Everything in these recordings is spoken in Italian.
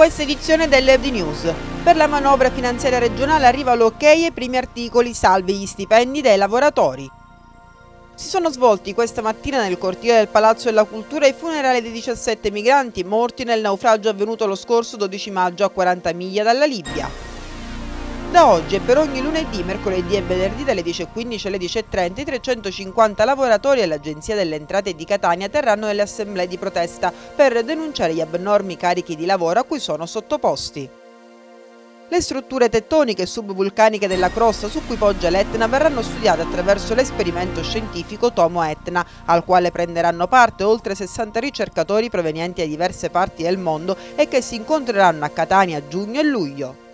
questa edizione dell'Ebdi News. Per la manovra finanziaria regionale arriva l'ok ai primi articoli salvi gli stipendi dei lavoratori. Si sono svolti questa mattina nel cortile del Palazzo della Cultura i funerali dei 17 migranti morti nel naufragio avvenuto lo scorso 12 maggio a 40 miglia dalla Libia. Da oggi e per ogni lunedì, mercoledì e venerdì dalle 10.15 alle 10.30 i 350 lavoratori all'Agenzia delle Entrate di Catania terranno nelle assemblee di protesta per denunciare gli abnormi carichi di lavoro a cui sono sottoposti. Le strutture tettoniche e subvulcaniche della crosta su cui poggia l'Etna verranno studiate attraverso l'esperimento scientifico Tomo Etna, al quale prenderanno parte oltre 60 ricercatori provenienti da diverse parti del mondo e che si incontreranno a Catania a giugno e luglio.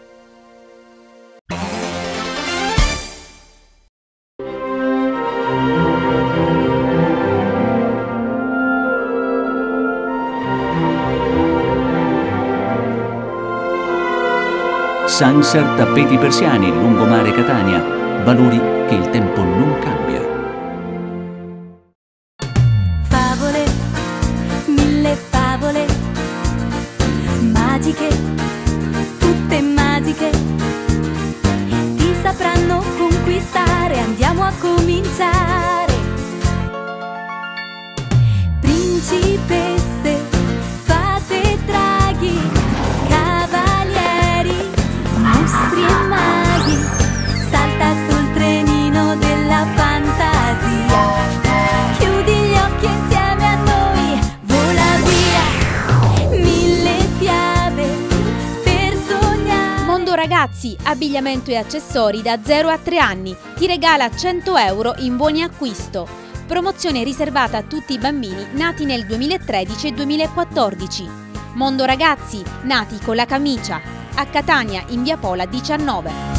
Sansar Tappeti Persiani, Lungomare Catania, valori che il tempo non cambia. Abbigliamento e accessori da 0 a 3 anni. Ti regala 100 euro in buoni acquisto. Promozione riservata a tutti i bambini nati nel 2013 e 2014. Mondo Ragazzi, nati con la camicia. A Catania in via Pola 19.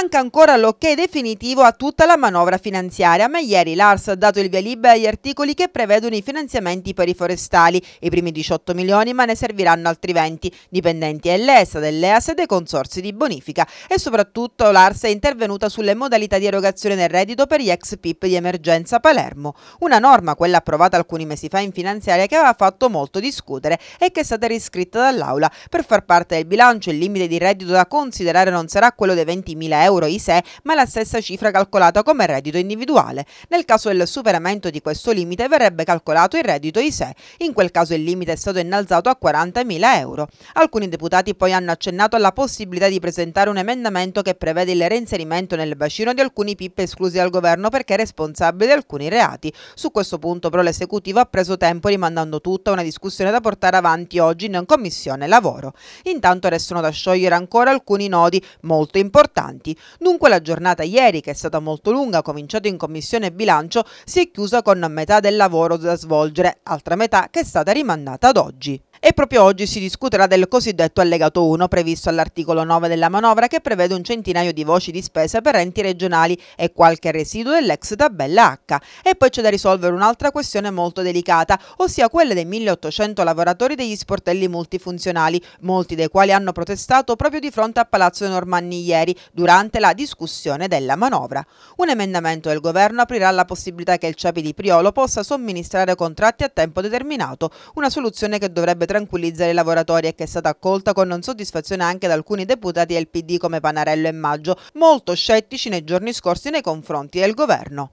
Manca ancora l'ok definitivo a tutta la manovra finanziaria, ma ieri l'ARS ha dato il via libera agli articoli che prevedono i finanziamenti per i forestali, i primi 18 milioni ma ne serviranno altri 20, dipendenti dell'ESA, dell'EAS e dei consorsi di bonifica. E soprattutto l'ARS è intervenuta sulle modalità di erogazione del reddito per gli ex PIP di emergenza Palermo, una norma, quella approvata alcuni mesi fa in finanziaria che aveva fatto molto discutere e che è stata riscritta dall'Aula. Per far parte del bilancio il limite di reddito da considerare non sarà quello dei 20.000 euro ISE, ma la stessa cifra calcolata come reddito individuale. Nel caso del superamento di questo limite verrebbe calcolato il reddito ISE. In quel caso il limite è stato innalzato a 40.000 euro. Alcuni deputati poi hanno accennato alla possibilità di presentare un emendamento che prevede il reinserimento nel bacino di alcuni PIP esclusi dal governo perché responsabili di alcuni reati. Su questo punto però l'esecutivo ha preso tempo rimandando tutta una discussione da portare avanti oggi in commissione lavoro. Intanto restano da sciogliere ancora alcuni nodi molto importanti. Dunque la giornata ieri, che è stata molto lunga, cominciata in commissione bilancio, si è chiusa con metà del lavoro da svolgere, altra metà che è stata rimandata ad oggi. E proprio oggi si discuterà del cosiddetto allegato 1 previsto all'articolo 9 della manovra che prevede un centinaio di voci di spesa per enti regionali e qualche residuo dell'ex tabella H. E poi c'è da risolvere un'altra questione molto delicata, ossia quella dei 1800 lavoratori degli sportelli multifunzionali, molti dei quali hanno protestato proprio di fronte a Palazzo Normanni ieri durante la discussione della manovra. Un emendamento del governo aprirà la possibilità che il CEPI di Priolo possa somministrare contratti a tempo determinato, una soluzione che dovrebbe tranquillizzare i lavoratori e che è stata accolta con non soddisfazione anche da alcuni deputati del PD come Panarello e Maggio, molto scettici nei giorni scorsi nei confronti del governo.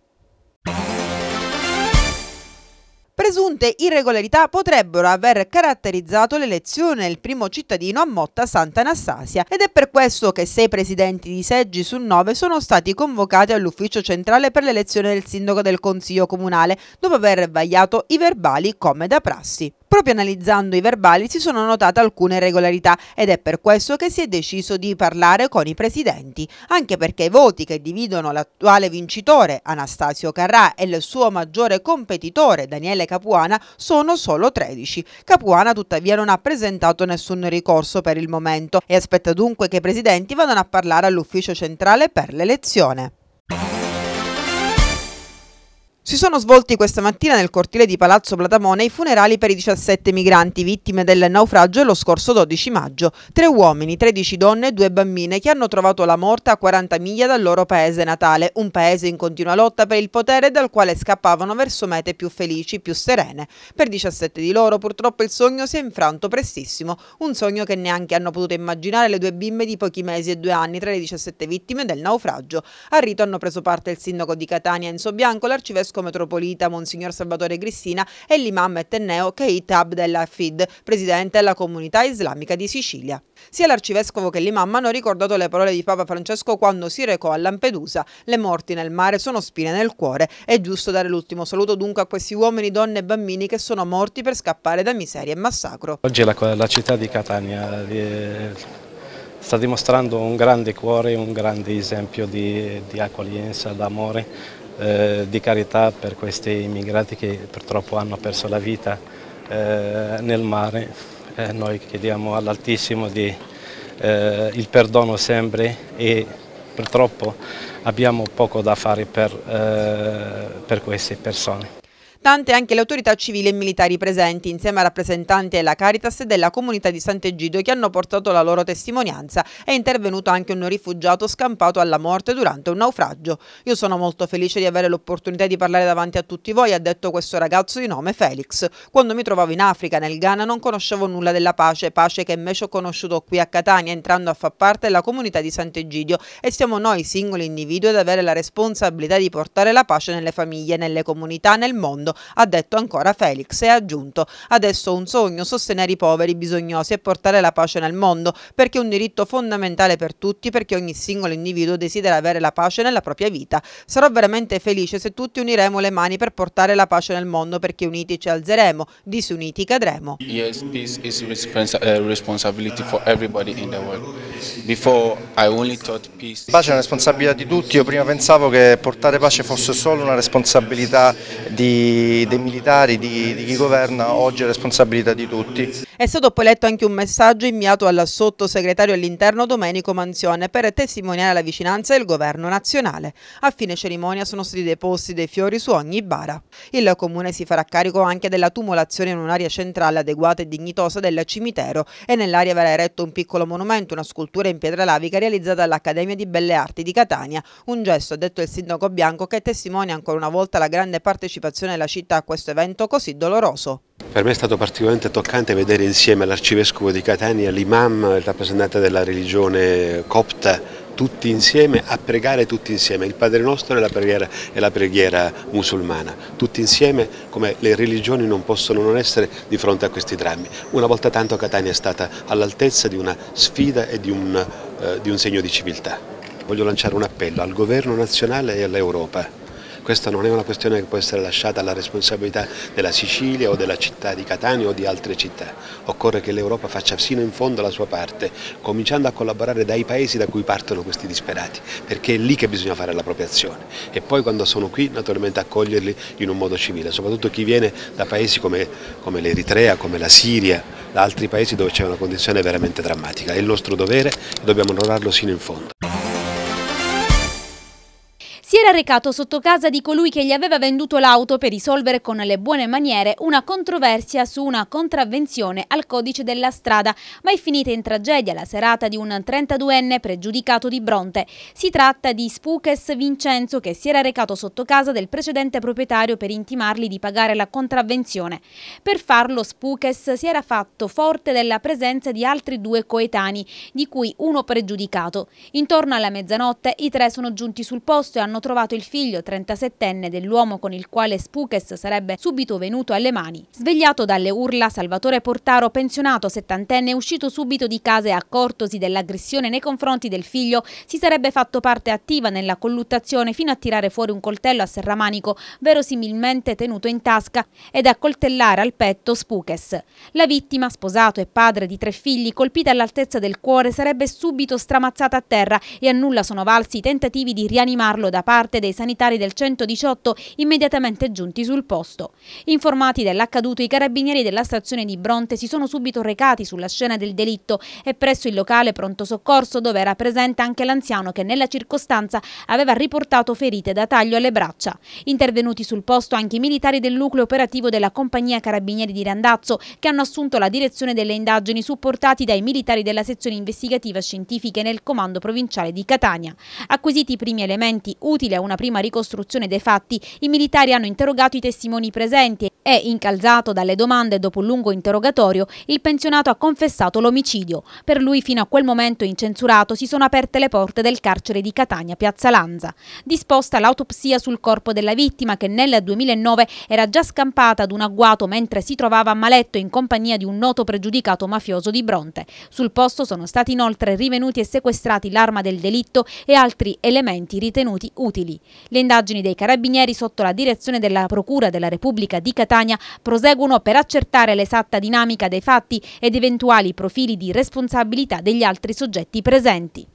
Presunte irregolarità potrebbero aver caratterizzato l'elezione del primo cittadino a Motta Santa Anastasia ed è per questo che sei presidenti di seggi su nove sono stati convocati all'ufficio centrale per l'elezione del sindaco del consiglio comunale dopo aver vagliato i verbali come da prassi. Proprio analizzando i verbali si sono notate alcune irregolarità ed è per questo che si è deciso di parlare con i presidenti, anche perché i voti che dividono l'attuale vincitore Anastasio Carrà e il suo maggiore competitore Daniele Capuana sono solo 13. Capuana tuttavia non ha presentato nessun ricorso per il momento e aspetta dunque che i presidenti vadano a parlare all'ufficio centrale per l'elezione. Si sono svolti questa mattina nel cortile di Palazzo Platamone i funerali per i 17 migranti vittime del naufragio lo scorso 12 maggio. Tre uomini, 13 donne e due bambine che hanno trovato la morte a 40 miglia dal loro paese natale, un paese in continua lotta per il potere dal quale scappavano verso mete più felici, più serene. Per 17 di loro purtroppo il sogno si è infranto prestissimo, un sogno che neanche hanno potuto immaginare le due bimbe di pochi mesi e due anni tra le 17 vittime del naufragio. Al rito hanno preso parte il sindaco di Catania Enzo Bianco, l'arcivescovo l'arcivescovo metropolita Monsignor Salvatore Grissina e l'imam etenneo Keit Abdel Hafid, presidente della comunità islamica di Sicilia. Sia l'arcivescovo che l'imam hanno ricordato le parole di Papa Francesco quando si recò a Lampedusa. Le morti nel mare sono spine nel cuore. È giusto dare l'ultimo saluto dunque a questi uomini, donne e bambini che sono morti per scappare da miseria e massacro. Oggi la, la città di Catania eh, sta dimostrando un grande cuore, un grande esempio di, di accoglienza, d'amore eh, di carità per questi immigrati che purtroppo hanno perso la vita eh, nel mare. Eh, noi chiediamo all'Altissimo di, eh, il perdono sempre e purtroppo abbiamo poco da fare per, eh, per queste persone. Tante anche le autorità civili e militari presenti, insieme a rappresentanti della Caritas e della comunità di Sant'Egidio che hanno portato la loro testimonianza. È intervenuto anche un rifugiato scampato alla morte durante un naufragio. Io sono molto felice di avere l'opportunità di parlare davanti a tutti voi, ha detto questo ragazzo di nome Felix. Quando mi trovavo in Africa, nel Ghana, non conoscevo nulla della pace, pace che invece ho conosciuto qui a Catania entrando a far parte della comunità di Sant'Egidio e siamo noi singoli individui ad avere la responsabilità di portare la pace nelle famiglie, nelle comunità, nel mondo ha detto ancora Felix e ha aggiunto adesso ho un sogno, sostenere i poveri, i bisognosi e portare la pace nel mondo, perché è un diritto fondamentale per tutti, perché ogni singolo individuo desidera avere la pace nella propria vita. Sarò veramente felice se tutti uniremo le mani per portare la pace nel mondo, perché uniti ci alzeremo, disuniti cadremo. Yes, peace is uh, responsibility for everybody in the world. Before I only thought peace. Pace è una responsabilità di tutti, io prima pensavo che portare pace fosse solo una responsabilità di dei militari, di, di chi governa, oggi è responsabilità di tutti. È stato poi letto anche un messaggio inviato al sottosegretario all'interno Domenico Manzione per testimoniare la vicinanza del governo nazionale. A fine cerimonia sono stati deposti dei fiori su ogni bara. Il comune si farà carico anche della tumulazione in un'area centrale adeguata e dignitosa del cimitero e nell'area verrà eretto un piccolo monumento, una scultura in pietra lavica realizzata dall'Accademia di Belle Arti di Catania. Un gesto, ha detto il sindaco Bianco, che testimonia ancora una volta la grande partecipazione della città a questo evento così doloroso. Per me è stato particolarmente toccante vedere insieme l'arcivescovo di Catania, l'imam, il rappresentante della religione copta, tutti insieme a pregare tutti insieme, il Padre nostro e la preghiera, e la preghiera musulmana, tutti insieme come le religioni non possono non essere di fronte a questi drammi. Una volta tanto Catania è stata all'altezza di una sfida e di un, eh, di un segno di civiltà. Voglio lanciare un appello al governo nazionale e all'Europa questa non è una questione che può essere lasciata alla responsabilità della Sicilia o della città di Catania o di altre città. Occorre che l'Europa faccia sino in fondo la sua parte, cominciando a collaborare dai paesi da cui partono questi disperati, perché è lì che bisogna fare la propria azione. E poi quando sono qui naturalmente accoglierli in un modo civile, soprattutto chi viene da paesi come, come l'Eritrea, come la Siria, da altri paesi dove c'è una condizione veramente drammatica. È il nostro dovere e dobbiamo onorarlo sino in fondo era recato sotto casa di colui che gli aveva venduto l'auto per risolvere con le buone maniere una controversia su una contravvenzione al codice della strada, ma è finita in tragedia la serata di un 32enne pregiudicato di Bronte. Si tratta di Spukes Vincenzo che si era recato sotto casa del precedente proprietario per intimarli di pagare la contravvenzione. Per farlo Spukes si era fatto forte della presenza di altri due coetanei, di cui uno pregiudicato. Intorno alla mezzanotte i tre sono giunti sul posto e hanno trovato il figlio 37enne dell'uomo con il quale Spukes sarebbe subito venuto alle mani. Svegliato dalle urla, Salvatore Portaro, pensionato settantenne, uscito subito di casa e accortosi dell'aggressione nei confronti del figlio, si sarebbe fatto parte attiva nella colluttazione fino a tirare fuori un coltello a serramanico, verosimilmente tenuto in tasca, ed a coltellare al petto Spukes. La vittima, sposato e padre di tre figli, colpita all'altezza del cuore, sarebbe subito stramazzata a terra e a nulla sono valsi i tentativi di rianimarlo da parte parte dei sanitari del 118 immediatamente giunti sul posto. Informati dell'accaduto, i carabinieri della stazione di Bronte si sono subito recati sulla scena del delitto e presso il locale pronto soccorso dove era presente anche l'anziano che nella circostanza aveva riportato ferite da taglio alle braccia. Intervenuti sul posto anche i militari del nucleo operativo della compagnia carabinieri di Randazzo che hanno assunto la direzione delle indagini supportati dai militari della sezione investigativa scientifiche nel comando provinciale di Catania. Acquisiti i primi elementi utili a una prima ricostruzione dei fatti, i militari hanno interrogato i testimoni presenti e, incalzato dalle domande dopo un lungo interrogatorio, il pensionato ha confessato l'omicidio. Per lui fino a quel momento incensurato si sono aperte le porte del carcere di Catania Piazza Lanza. Disposta l'autopsia sul corpo della vittima che nel 2009 era già scampata ad un agguato mentre si trovava a Maletto in compagnia di un noto pregiudicato mafioso di Bronte. Sul posto sono stati inoltre rivenuti e sequestrati l'arma del delitto e altri elementi ritenuti utili. Le indagini dei carabinieri sotto la direzione della Procura della Repubblica di Catania proseguono per accertare l'esatta dinamica dei fatti ed eventuali profili di responsabilità degli altri soggetti presenti.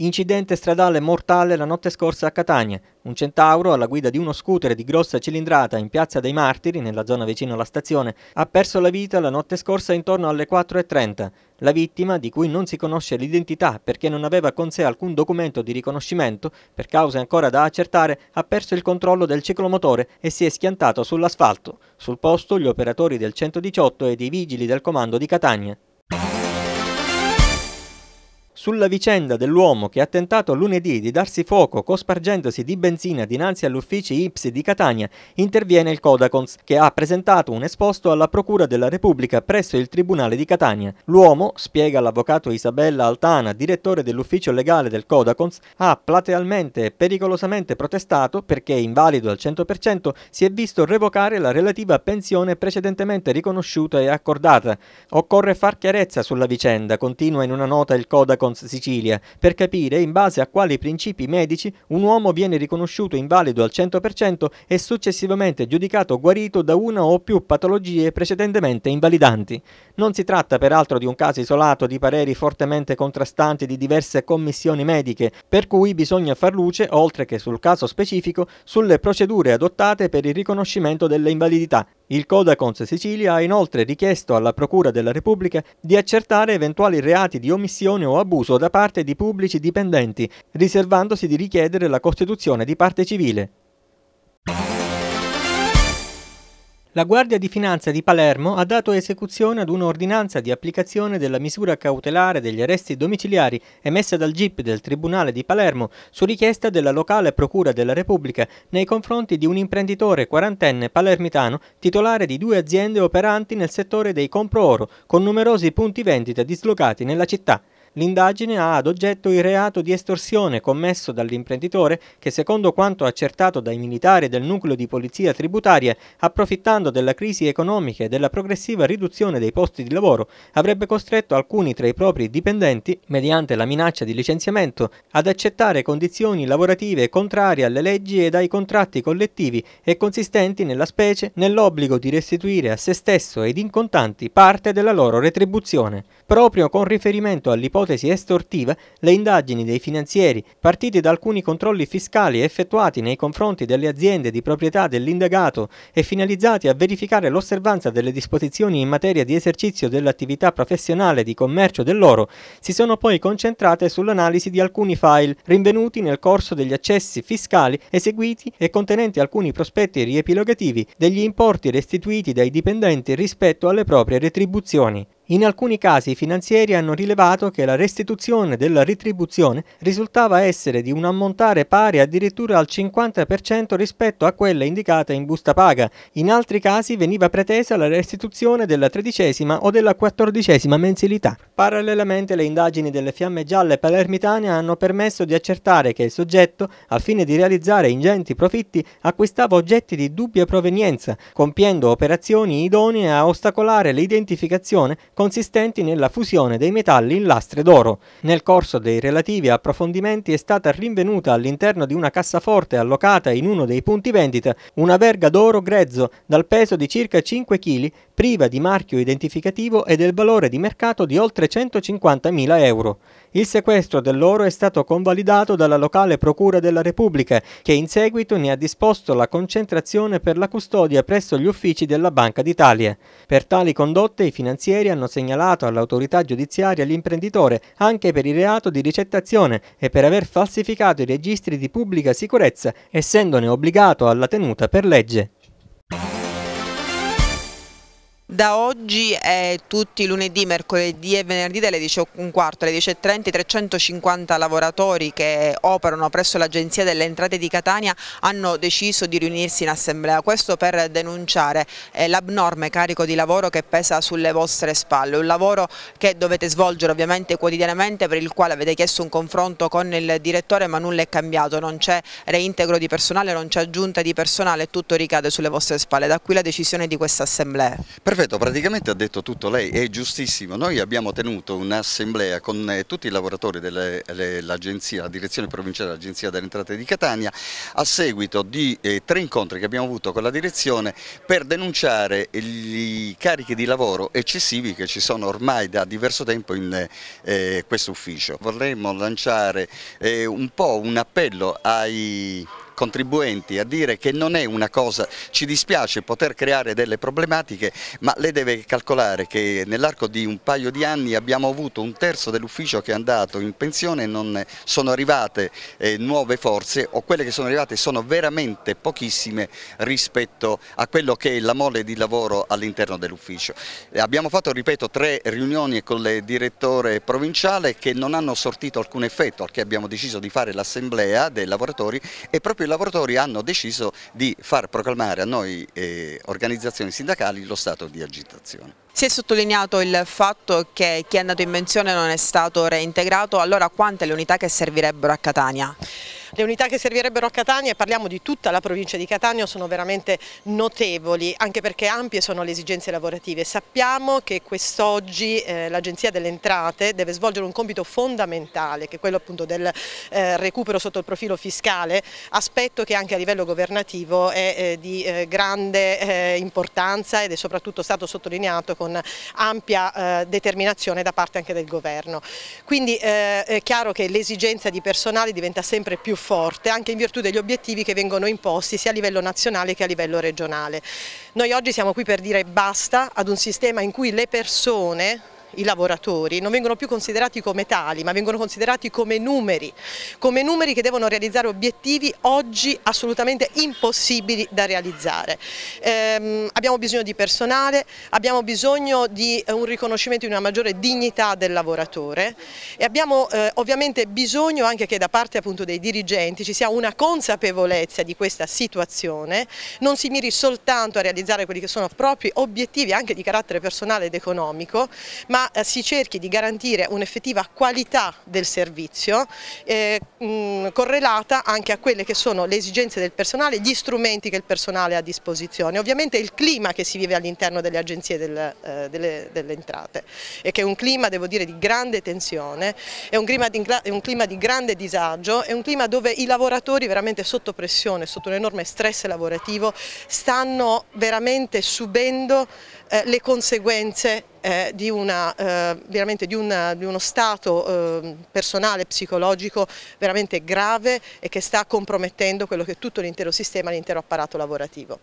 Incidente stradale mortale la notte scorsa a Catania. Un centauro alla guida di uno scooter di grossa cilindrata in Piazza dei Martiri, nella zona vicino alla stazione, ha perso la vita la notte scorsa intorno alle 4.30. La vittima, di cui non si conosce l'identità perché non aveva con sé alcun documento di riconoscimento, per cause ancora da accertare, ha perso il controllo del ciclomotore e si è schiantato sull'asfalto. Sul posto gli operatori del 118 e dei vigili del comando di Catania. Sulla vicenda dell'uomo che ha tentato lunedì di darsi fuoco cospargendosi di benzina dinanzi agli uffici IPSI di Catania, interviene il Codacons, che ha presentato un esposto alla Procura della Repubblica presso il Tribunale di Catania. L'uomo, spiega l'avvocato Isabella Altana, direttore dell'ufficio legale del Codacons, ha platealmente e pericolosamente protestato perché, invalido al 100%, si è visto revocare la relativa pensione precedentemente riconosciuta e accordata. Occorre far chiarezza sulla vicenda, continua in una nota il Codacons Cons Sicilia per capire in base a quali principi medici un uomo viene riconosciuto invalido al 100% e successivamente giudicato guarito da una o più patologie precedentemente invalidanti. Non si tratta peraltro di un caso isolato di pareri fortemente contrastanti di diverse commissioni mediche, per cui bisogna far luce, oltre che sul caso specifico, sulle procedure adottate per il riconoscimento delle invalidità il Codacons Sicilia ha inoltre richiesto alla Procura della Repubblica di accertare eventuali reati di omissione o abuso da parte di pubblici dipendenti, riservandosi di richiedere la costituzione di parte civile. La Guardia di Finanza di Palermo ha dato esecuzione ad un'ordinanza di applicazione della misura cautelare degli arresti domiciliari emessa dal GIP del Tribunale di Palermo su richiesta della locale Procura della Repubblica nei confronti di un imprenditore quarantenne palermitano titolare di due aziende operanti nel settore dei compro oro con numerosi punti vendita dislocati nella città. L'indagine ha ad oggetto il reato di estorsione commesso dall'imprenditore che, secondo quanto accertato dai militari del nucleo di polizia tributaria, approfittando della crisi economica e della progressiva riduzione dei posti di lavoro, avrebbe costretto alcuni tra i propri dipendenti, mediante la minaccia di licenziamento, ad accettare condizioni lavorative contrarie alle leggi ed ai contratti collettivi e consistenti nella specie nell'obbligo di restituire a se stesso ed in contanti parte della loro retribuzione. Proprio con riferimento all'ipotesi ipotesi estortiva le indagini dei finanzieri, partite da alcuni controlli fiscali effettuati nei confronti delle aziende di proprietà dell'indagato e finalizzati a verificare l'osservanza delle disposizioni in materia di esercizio dell'attività professionale di commercio dell'oro, si sono poi concentrate sull'analisi di alcuni file rinvenuti nel corso degli accessi fiscali eseguiti e contenenti alcuni prospetti riepilogativi degli importi restituiti dai dipendenti rispetto alle proprie retribuzioni. In alcuni casi i finanzieri hanno rilevato che la restituzione della retribuzione risultava essere di un ammontare pari addirittura al 50% rispetto a quella indicata in busta paga. In altri casi veniva pretesa la restituzione della tredicesima o della quattordicesima mensilità. Parallelamente le indagini delle fiamme gialle palermitane hanno permesso di accertare che il soggetto, al fine di realizzare ingenti profitti, acquistava oggetti di dubbia provenienza, compiendo operazioni idonee a ostacolare l'identificazione consistenti nella fusione dei metalli in lastre d'oro. Nel corso dei relativi approfondimenti è stata rinvenuta all'interno di una cassaforte allocata in uno dei punti vendita una verga d'oro grezzo dal peso di circa 5 kg, priva di marchio identificativo e del valore di mercato di oltre 150.000 euro. Il sequestro dell'oro è stato convalidato dalla locale Procura della Repubblica, che in seguito ne ha disposto la concentrazione per la custodia presso gli uffici della Banca d'Italia. Per tali condotte i finanzieri hanno segnalato all'autorità giudiziaria l'imprenditore anche per il reato di ricettazione e per aver falsificato i registri di pubblica sicurezza, essendone obbligato alla tenuta per legge. Da oggi e tutti lunedì, mercoledì e venerdì dalle 10.15 alle 10.30 i 350 lavoratori che operano presso l'Agenzia delle Entrate di Catania hanno deciso di riunirsi in assemblea, questo per denunciare eh, l'abnorme carico di lavoro che pesa sulle vostre spalle, un lavoro che dovete svolgere ovviamente quotidianamente per il quale avete chiesto un confronto con il direttore ma nulla è cambiato, non c'è reintegro di personale, non c'è aggiunta di personale, tutto ricade sulle vostre spalle, da qui la decisione di questa assemblea. Perfetto, praticamente ha detto tutto lei, è giustissimo. Noi abbiamo tenuto un'assemblea con eh, tutti i lavoratori dell'agenzia, la direzione provinciale dell'Agenzia delle Entrate di Catania, a seguito di eh, tre incontri che abbiamo avuto con la direzione per denunciare i carichi di lavoro eccessivi che ci sono ormai da diverso tempo in eh, questo ufficio. Vorremmo lanciare eh, un po' un appello ai contribuenti a dire che non è una cosa, ci dispiace poter creare delle problematiche, ma lei deve calcolare che nell'arco di un paio di anni abbiamo avuto un terzo dell'ufficio che è andato in pensione e non sono arrivate eh, nuove forze o quelle che sono arrivate sono veramente pochissime rispetto a quello che è la mole di lavoro all'interno dell'ufficio. Abbiamo fatto, ripeto, tre riunioni con il direttore provinciale che non hanno sortito alcun effetto, al che abbiamo deciso di fare l'assemblea dei lavoratori e proprio lavoratori hanno deciso di far proclamare a noi eh, organizzazioni sindacali lo stato di agitazione. Si è sottolineato il fatto che chi è andato in pensione non è stato reintegrato, allora quante le unità che servirebbero a Catania? Le unità che servirebbero a Catania, e parliamo di tutta la provincia di Catania, sono veramente notevoli, anche perché ampie sono le esigenze lavorative. Sappiamo che quest'oggi eh, l'Agenzia delle Entrate deve svolgere un compito fondamentale, che è quello appunto del eh, recupero sotto il profilo fiscale, aspetto che anche a livello governativo è eh, di eh, grande eh, importanza ed è soprattutto stato sottolineato con ampia eh, determinazione da parte anche del governo. Quindi è chiaro che l'esigenza di personale diventa sempre più forte anche in virtù degli obiettivi che vengono imposti sia a livello nazionale che a livello regionale. Noi oggi siamo qui per dire basta ad un sistema in cui le persone i lavoratori non vengono più considerati come tali ma vengono considerati come numeri, come numeri che devono realizzare obiettivi oggi assolutamente impossibili da realizzare. Ehm, abbiamo bisogno di personale, abbiamo bisogno di un riconoscimento di una maggiore dignità del lavoratore e abbiamo eh, ovviamente bisogno anche che da parte appunto dei dirigenti ci sia una consapevolezza di questa situazione, non si miri soltanto a realizzare quelli che sono propri obiettivi anche di carattere personale ed economico, ma eh, si cerchi di garantire un'effettiva qualità del servizio eh, mh, correlata anche a quelle che sono le esigenze del personale, gli strumenti che il personale ha a disposizione, ovviamente il clima che si vive all'interno delle agenzie del, eh, delle, delle, entrate e che è un clima devo dire di grande tensione, è un clima di, è un clima di grande disagio, è un clima dove i lavoratori veramente sotto pressione, sotto un enorme stress lavorativo stanno veramente subendo eh, le conseguenze eh, di, una, eh, di, una, di, uno stato eh, personale, psicologico veramente grave e che sta compromettendo quello che è tutto l'intero sistema, l'intero apparato lavorativo.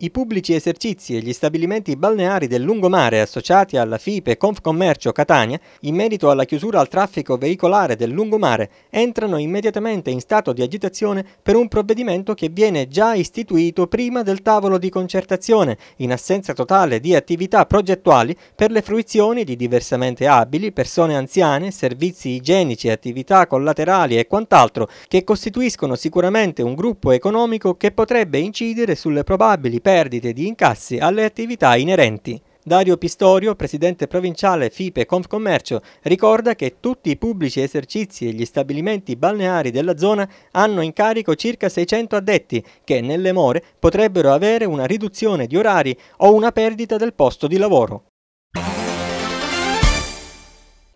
I pubblici esercizi e gli stabilimenti balneari del lungomare associati alla FIPE Confcommercio Catania, in merito alla chiusura al traffico veicolare del lungomare, entrano immediatamente in stato di agitazione per un provvedimento che viene già istituito prima del tavolo di concertazione, in assenza totale di attività progettuali per le fruizioni di diversamente abili, persone anziane, servizi igienici, attività collaterali e quant'altro, che costituiscono sicuramente un gruppo economico che potrebbe incidere sulle probabili perdite di incassi alle attività inerenti. Dario Pistorio, presidente provinciale FIPE Confcommercio, ricorda che tutti i pubblici esercizi e gli stabilimenti balneari della zona hanno in carico circa 600 addetti che nelle more potrebbero avere una riduzione di orari o una perdita del posto di lavoro.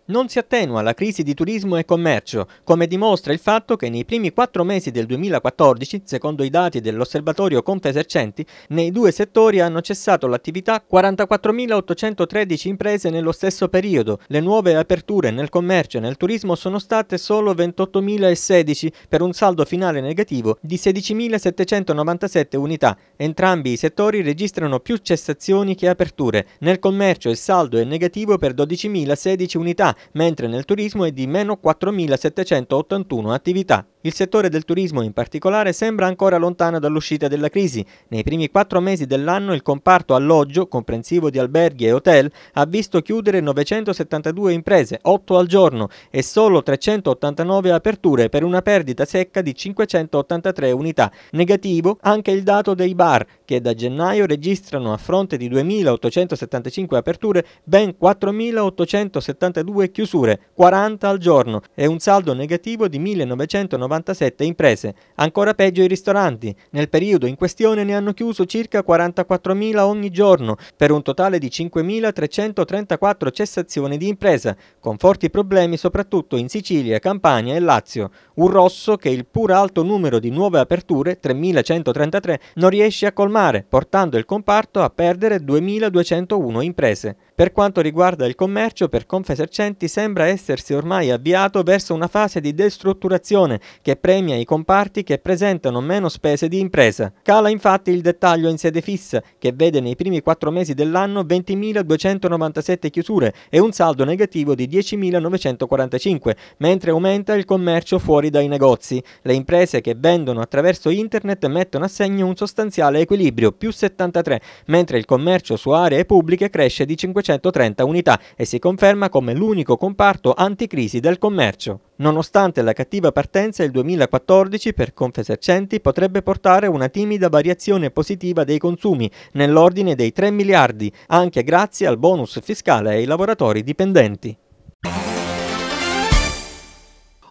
Non si attenua la crisi di turismo e commercio, come dimostra il fatto che nei primi quattro mesi del 2014, secondo i dati dell'osservatorio Confesercenti, nei due settori hanno cessato l'attività 44.813 imprese nello stesso periodo. Le nuove aperture nel commercio e nel turismo sono state solo 28.016 per un saldo finale negativo di 16.797 unità. Entrambi i settori registrano più cessazioni che aperture. Nel commercio il saldo è negativo per 12.016 unità mentre nel turismo è di meno 4.781 attività. Il settore del turismo in particolare sembra ancora lontano dall'uscita della crisi. Nei primi quattro mesi dell'anno il comparto alloggio, comprensivo di alberghi e hotel, ha visto chiudere 972 imprese, 8 al giorno, e solo 389 aperture per una perdita secca di 583 unità. Negativo anche il dato dei bar, che da gennaio registrano a fronte di 2.875 aperture ben 4.872 chiusure, 40 al giorno, e un saldo negativo di 1.990 97 imprese. Ancora peggio i ristoranti. Nel periodo in questione ne hanno chiuso circa 44.000 ogni giorno, per un totale di 5.334 cessazioni di impresa, con forti problemi soprattutto in Sicilia, Campania e Lazio. Un rosso che il pur alto numero di nuove aperture, 3.133, non riesce a colmare, portando il comparto a perdere 2.201 imprese. Per quanto riguarda il commercio, per Confesercenti sembra essersi ormai avviato verso una fase di destrutturazione che premia i comparti che presentano meno spese di impresa. Cala infatti il dettaglio in sede fissa, che vede nei primi quattro mesi dell'anno 20.297 chiusure e un saldo negativo di 10.945, mentre aumenta il commercio fuori dai negozi. Le imprese che vendono attraverso internet mettono a segno un sostanziale equilibrio, più 73, mentre il commercio su aree pubbliche cresce di 530 unità e si conferma come l'unico comparto anticrisi del commercio. Nonostante la cattiva partenza, il 2014 per Confesercenti potrebbe portare una timida variazione positiva dei consumi, nell'ordine dei 3 miliardi, anche grazie al bonus fiscale ai lavoratori dipendenti.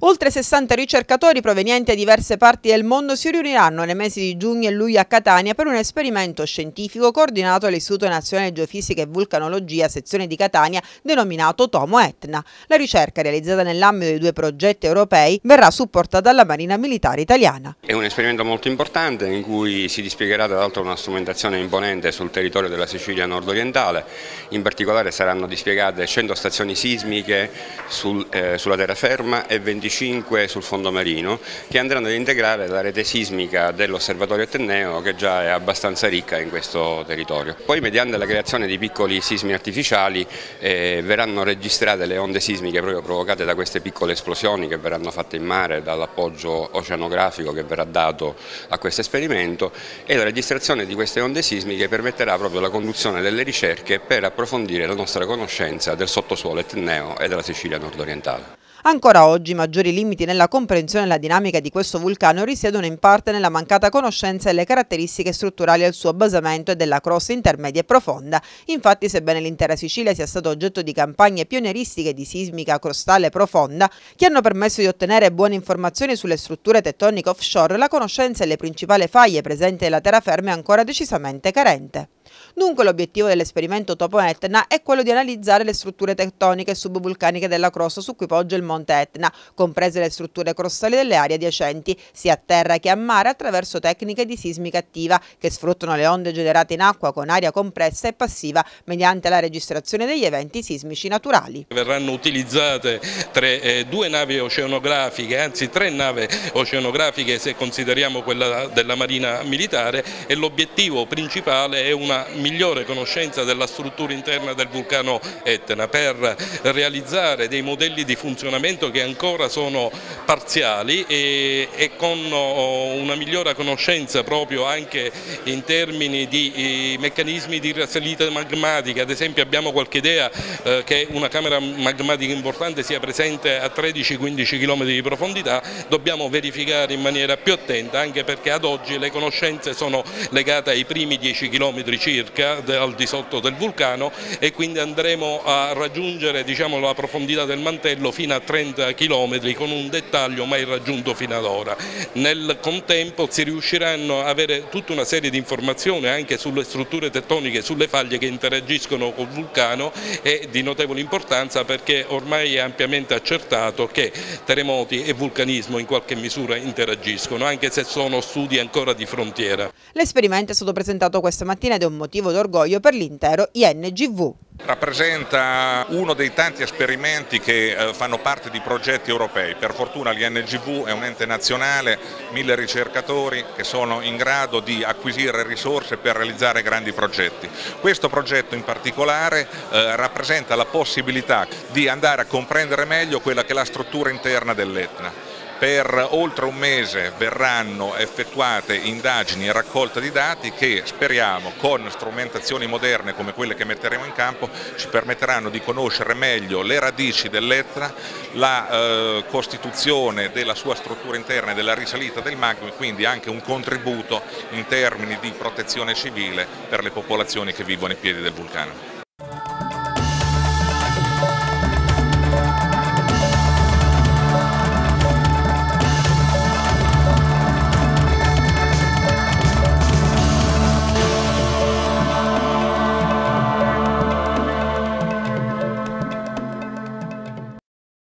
Oltre 60 ricercatori provenienti da diverse parti del mondo si riuniranno nei mesi di giugno e luglio a Catania per un esperimento scientifico coordinato dall'Istituto Nazionale Geofisica e Vulcanologia, sezione di Catania, denominato Tomo Etna. La ricerca, realizzata nell'ambito di due progetti europei, verrà supportata dalla Marina Militare Italiana. È un esperimento molto importante in cui si dispiegherà tra l'altro una strumentazione imponente sul territorio della Sicilia nord-orientale, in particolare saranno dispiegate 100 stazioni sismiche sul, eh, sulla terraferma e 25 5 sul fondo marino che andranno ad integrare la rete sismica dell'osservatorio Etneo che già è abbastanza ricca in questo territorio. Poi mediante la creazione di piccoli sismi artificiali eh, verranno registrate le onde sismiche proprio provocate da queste piccole esplosioni che verranno fatte in mare dall'appoggio oceanografico che verrà dato a questo esperimento e la registrazione di queste onde sismiche permetterà proprio la conduzione delle ricerche per approfondire la nostra conoscenza del sottosuolo etneo e della Sicilia nord-orientale. Ancora oggi maggiori limiti nella comprensione della dinamica di questo vulcano risiedono in parte nella mancata conoscenza delle caratteristiche strutturali del suo basamento e della crosta intermedia e profonda. Infatti, sebbene l'intera Sicilia sia stato oggetto di campagne pionieristiche di sismica crostale profonda che hanno permesso di ottenere buone informazioni sulle strutture tettoniche offshore, la conoscenza delle principali faglie presenti nella terraferma è ancora decisamente carente. Dunque l'obiettivo dell'esperimento Topo Etna è quello di analizzare le strutture tettoniche subvulcaniche della crosta su cui poggia il monte Etna, comprese le strutture crostali delle aree adiacenti, sia a terra che a mare attraverso tecniche di sismica attiva che sfruttano le onde generate in acqua con aria compressa e passiva mediante la registrazione degli eventi sismici naturali. Verranno utilizzate tre, eh, due navi oceanografiche, anzi tre navi oceanografiche se consideriamo quella della Marina Militare e l'obiettivo principale è una migliore conoscenza della struttura interna del vulcano Etna per realizzare dei modelli di funzionamento che ancora sono parziali e, e con oh, una migliore conoscenza proprio anche in termini di meccanismi di salita magmatica, ad esempio abbiamo qualche idea eh, che una camera magmatica importante sia presente a 13-15 km di profondità, dobbiamo verificare in maniera più attenta anche perché ad oggi le conoscenze sono legate ai primi 10 km circa circa al di sotto del vulcano e quindi andremo a raggiungere diciamo, la profondità del mantello fino a 30 km con un dettaglio mai raggiunto fino ad ora. Nel contempo si riusciranno a avere tutta una serie di informazioni anche sulle strutture tettoniche, sulle faglie che interagiscono col vulcano e di notevole importanza perché ormai è ampiamente accertato che terremoti e vulcanismo in qualche misura interagiscono, anche se sono studi ancora di frontiera. L'esperimento è stato presentato questa mattina ed è un motivo d'orgoglio per l'intero INGV. Rappresenta uno dei tanti esperimenti che eh, fanno parte di progetti europei. Per fortuna l'INGV è un ente nazionale, mille ricercatori che sono in grado di acquisire risorse per realizzare grandi progetti. Questo progetto in particolare eh, rappresenta la possibilità di andare a comprendere meglio quella che è la struttura interna dell'Etna per oltre un mese verranno effettuate indagini e raccolta di dati che speriamo con strumentazioni moderne come quelle che metteremo in campo ci permetteranno di conoscere meglio le radici dell'Etna, la eh, costituzione della sua struttura interna e della risalita del magma e quindi anche un contributo in termini di protezione civile per le popolazioni che vivono ai piedi del vulcano.